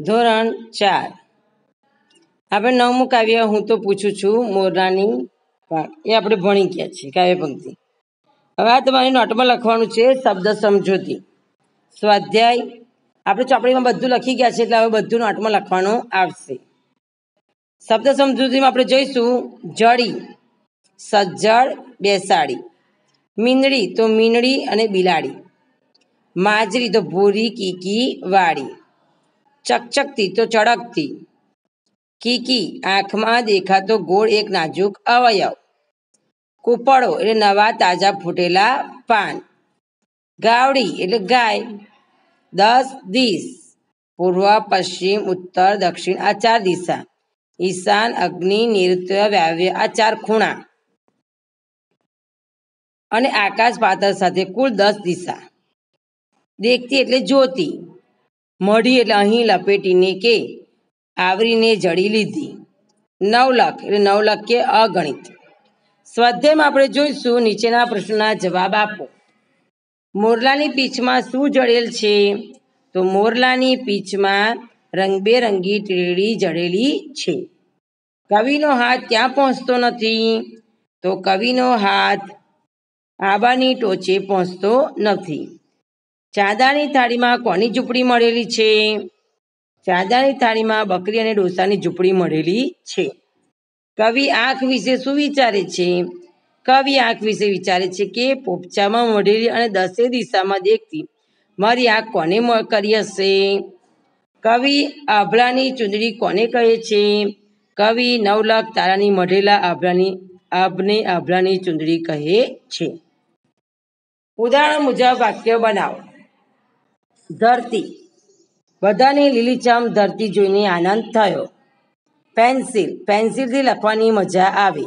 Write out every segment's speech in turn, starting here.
ધોરણ ચાર. આપણે નવમું કાવ્ય હું તો પૂછું છું મોરાની એ આપણે ભણી ગયા છીએ, કાવ્ય પંક્તિ. હવે આ તમારી નોટમાં લખવાનું છે, શબ્દ સમજૂતી. સ્વાધ્યાય. આપણે ચોપડીમાં બધું લખી ગયા છે એટલે હવે બધું નોટમાં લખવાનું આવશે. શબ્દ સમજૂતીમાં આપણે જોઈશું, જડી. સજ્જડ, બેસાડી. મીંદડી તો મીંદડી અને બિલાડી. માજરી તો ભૂરી, કીકી વાળી ચકચકતી તો ચળકતી. કીકી આંખમાં દેખાતો ગોળ એક નાજુક અવયવ. કૂપળો એટલે નવા તાજા ફૂટેલા પાન. ગાવડી એટલે ગાય. દસ દિશ પૂર્વ, પશ્ચિમ, ઉત્તર, દક્ષિણ આ ચાર દિશા. ઈશાન, અગ્નિ, નિરુત્ય વ્યાવ્ય આ ચાર ખૂણા. અને આકાશ પાતળ સાથે કુલ દસ દિશા. દેખતી એટલે જોતી. મઢી એટલે અહીં લપેટીને કે આવરીને જડી લીધી. નવલખ એટલે નવલખ કે અગણિત. સ્વાધ્યાયમાં આપણે જોઈશું, નીચેના પ્રશ્નના જવાબ આપો. મોરલાની પીચમાં શું જડેલ છે? તો મોરલાની પીચમાં રંગબેરંગી ટીડી જડેલી છે. કવિનો હાથ ક્યાં પહોંચતો નથી? તો કવિનો હાથ આબાની ટોચે પહોંચતો નથી. ચાંદાની થાળીમાં કોની ઝૂંપડી મળેલી છે? ચાંદાની થાળીમાં બકરી અને ડોસાની ઝૂંપડી મળેલી છે. કવિ આંખ વિશે શું વિચારે છે? કવિ આંખ વિશે વિચારે છે કે પોપચામાં મળેલી અને દસે દિશામાં દેખતી મારી આંખ કોને કરી હશે? કવિ આભલાની ચૂંદડી કોને કહે છે? કવિ નવલખ તારાની મઢેલા આભલાની, આભને આભલાની ચૂંદડી કહે છે. ઉદાહરણ મુજબ વાક્ય બનાવો. ધરતી. બધાને લીલીછમ ધરતી જોઈને આનંદ થયો. પેન્સિલ, પેન્સિલથી લખવાની મજા આવે.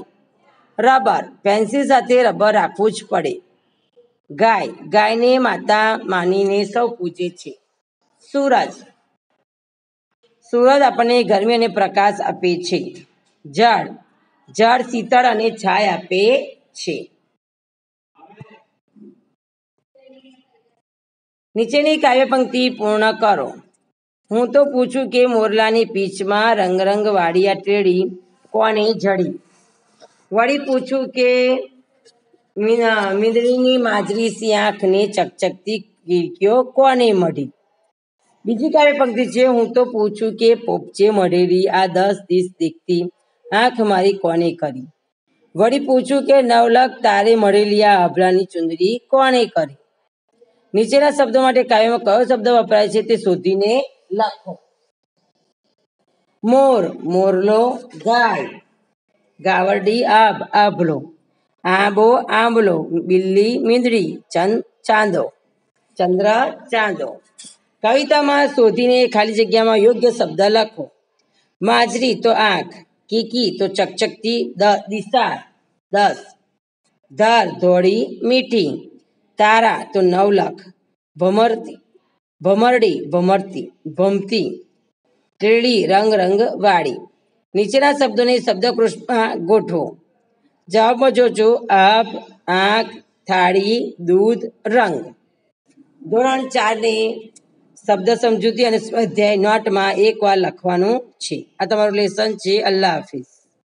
રબર, પેન્સિલ સાથે રબર રાખવું જ પડે. ગાય, ગાયને માતા માનીને સૌ પૂજે છે. સૂરજ. સૂરજ આપણને ગરમી અને પ્રકાશ આપે છે. જળ. જળ શીતળ અને છાય આપે છે. નીચેની કાવ્ય પંક્તિ પૂર્ણ કરો. હું તો પૂછું કે મોરલાની પીચમાં રંગ રંગ વાડિયા ટેડી કોને જડી? વળી પૂછું કે મીંદડીની માજરી સી આંખને ચકચકતી કીર્કીઓ કોને મઢી? બીજી કાવ્ય પંક્તિ છે, હું તો પૂછું કે પોપચે મળેલી આ દસ દિશ દેખતી આંખ મારી કોને કરી? વળી પૂછું કે નવલખ તારે મળેલી આ આભલાની ચુંદડી કોણે કરી? નીચેના શબ્દો માટે કાવ્યમાં કયો શબ્દ વપરાય છે તે શોધીને લખો. મોર, મોરલો, ગાય. ગાવરડી આબ, આભલો. આંબો, આંબલો. બિલ્લી, મીંદડી. ચંદ, ચાંદો. ચંદ્ર, ચાંદો. કવિતામાં શોધીને ખાલી જગ્યામાં યોગ્ય શબ્દ લખો. માજરી, તો આંખ. કીકી, તો ચકચકતી દિશા. દસ. ધાર, ધોળી, મીઠી. તારા તો નવલખ ભમરતી, ભમરડી, ભમરતી, ભમતી. ટેડી રંગ રંગ વાળી. નીચેના શબ્દોને શબ્દકૃષ્ણમાં ગોઠવો. જવાબમાં જોજો આપ આંખ, થાળી, દૂધ, રંગ. ધોરણ ચારને શબ્દ સમજૂતી અને સ્વાધ્યાય નોટમાં એકવાર લખવાનું છે. આ તમારું લેસન છે. અલ્લાહ હાફિઝ.